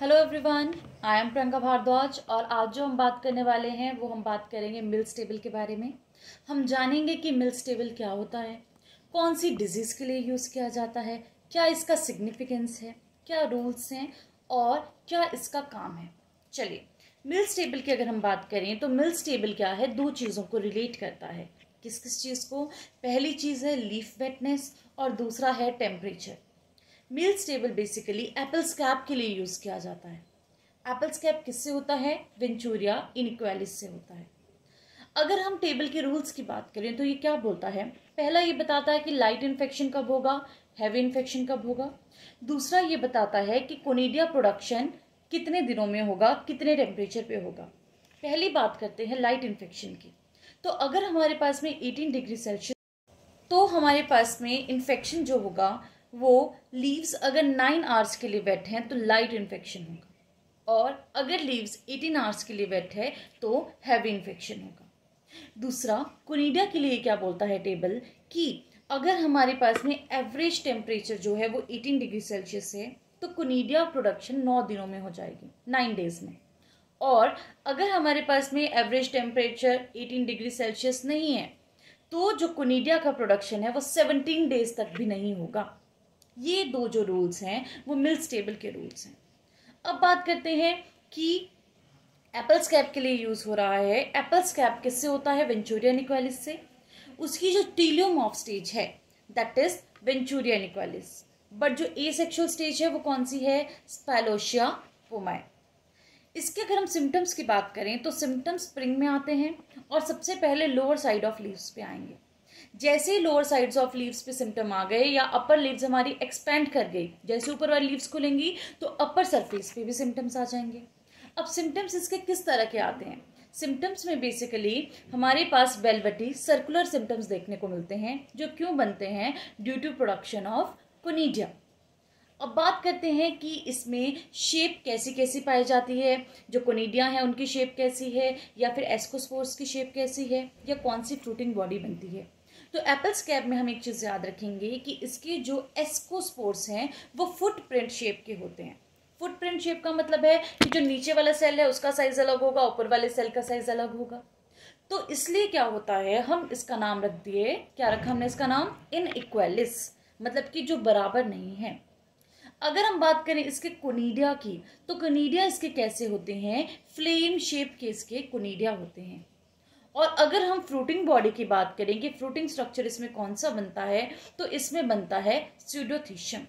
Hello everyone I am Priyanka Bhardwaj और आज जो हम बात करने वाले हैं, वो हम बात करेंगे मिल्स टेबल के बारे में। हम जानेंगे कि मिल्स टेबल क्या होता है, कौन सी डिज़ीज़ के लिए यूज़ किया जाता है, क्या इसका सिग्निफिकेंस है, क्या रूल्स हैं और क्या इसका काम है। चलिए, मिल्स टेबल की अगर हम बात करें तो मिल्स टेबल क्या है, दो चीज़ों को रिलेट करता है। किस किस चीज़ को? पहली चीज़ है लीफ वेटनेस और दूसरा है temperature meals table basically apple scab के लिए यूज़ किया जाता है। एप्पल स्कैप किससे होता है? वेंचूरिया इनक्वालिस से होता है। अगर हम टेबल के रूल्स की बात करें तो ये क्या बोलता है? पहला ये बताता है कि लाइट इन्फेक्शन कब होगा हैवी इन्फेक्शन कब होगा। दूसरा ये बताता है कि कोनीडिया प्रोडक्शन कितने दिनों में होगा, कितने टेम्परेचर पे होगा। पहली बात करते हैं लाइट इन्फेक्शन की। तो अगर हमारे पास में 18 डिग्री सेल्सियस तो हमारे पास में इन्फेक्शन जो होगा वो लीव्स अगर नाइन आवर्स के लिए वेट हैं तो लाइट इन्फेक्शन होगा। और अगर लीव्स एटीन आवर्स के लिए वेट है तो हैवी इन्फेक्शन होगा। दूसरा कुनीडिया के लिए क्या बोलता है टेबल कि अगर हमारे पास में एवरेज टेम्परेचर जो है, वो 18 डिग्री सेल्सियस है तो कुनीडिया प्रोडक्शन नौ दिनों में हो जाएगी नाइन डेज़ में। और अगर हमारे पास में एवरेज टेम्परेचर 18 डिग्री सेल्सियस नहीं है तो जो कुनीडिया का प्रोडक्शन है, वो 17 डेज़ तक भी नहीं होगा। ये दो जो रूल्स हैं, वो मिल्स टेबल के रूल्स हैं। अब बात करते हैं कि एप्पल स्कैप के लिए यूज़ हो रहा है। एप्पल स्कैप किससे होता है? वेंचूरिया निक्वालिस से। उसकी जो टीलियोम ऑफ़ स्टेज है दैट इज़ वेंचूरिया निक्वालिस बट जो ए सेक्शुअल स्टेज है, वो कौन सी है? स्पैलोशिया पोमाए इसके अगर हम सिम्टम्स की बात करें तो सिम्टम्स स्प्रिंग में आते हैं और सबसे पहले लोअर साइड ऑफ़ लीव्स पे आएँगे। जैसे ही लोअर साइड्स ऑफ़ लीव्स पे सिम्टम आ गए या अपर लीव्स हमारी एक्सपेंड कर गई, जैसे ऊपर वाली लीव्स खुलेंगी तो अपर सरफेस पे भी सिम्टम्स आ जाएँगे। अब सिम्टम्स इसके किस तरह के आते हैं? सिम्टम्स में बेसिकली हमारे पास वेलवटी सर्कुलर सिम्टम्स देखने को मिलते हैं, जो क्यों बनते हैं? Due to production of conidia अब बात करते हैं कि इसमें शेप कैसी कैसी पाई जाती है, जो कोनीडिया है उनकी शेप कैसी है, या फिर एस्कोस्पोर्स की शेप कैसी है, या कौन सी फ्रूटिंग बॉडी बनती है। तो एप्पल स्कैब में हम एक चीज़ याद रखेंगे कि इसके जो एस्कोस्पोर्स हैं, वो फुट प्रिंट शेप के होते हैं। फुट प्रिंट शेप का मतलब है कि जो नीचे वाला सेल है, उसका साइज़ अलग होगा, ऊपर वाले सेल का साइज़ अलग होगा। तो इसलिए क्या होता है, हम इसका नाम रख दिए। क्या रखा हमने इसका नाम? इन मतलब कि जो बराबर नहीं है। अगर हम बात करें इसके कोनीडिया की तो कोनीडिया इसके कैसे होते हैं? फ्लेम शेप के इसके कोनीडिया होते हैं। और अगर हम फ्रूटिंग बॉडी की बात करें कि फ्रूटिंग स्ट्रक्चर इसमें कौन सा बनता है तो इसमें बनता है स्यूडोथीशियम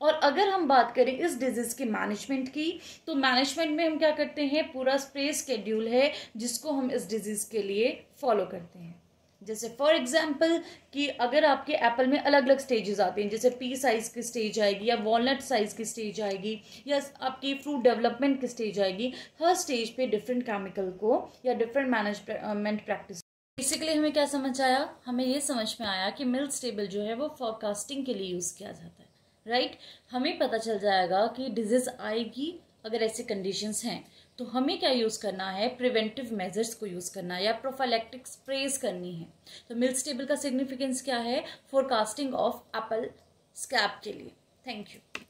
और अगर हम बात करें इस डिज़ीज़ के मैनेजमेंट की तो मैनेजमेंट में हम क्या करते हैं, पूरा स्प्रे स्केड्यूल है जिसको हम इस डिज़ीज़ के लिए फॉलो करते हैं। जैसे फॉर एग्ज़ाम्पल कि अगर आपके एप्पल में अलग अलग स्टेजेस आते हैं, जैसे पी साइज़ की स्टेज आएगी या वॉलनट साइज़ की स्टेज आएगी या आपकी फ्रूट डेवलपमेंट की स्टेज आएगी, हर स्टेज पे डिफरेंट केमिकल को या डिफरेंट मैनेजमेंट प्रैक्टिस बेसिकली हमें क्या समझ आया हमें ये समझ में आया कि मिल्क स्टेबल जो है वो फॉरकास्टिंग के लिए यूज़ किया जाता है राइट right? हमें पता चल जाएगा कि डिज़ीज़ आएगी अगर ऐसे कंडीशंस हैं तो हमें क्या यूज़ करना है? प्रिवेंटिव मेजर्स को यूज़ करना है या प्रोफाइलेक्टिक स्प्रेज करनी है। तो मिल्क स्टेबल का सिग्निफिकेंस क्या है? फोरकास्टिंग ऑफ़ एप्पल स्कैप के लिए। Thank you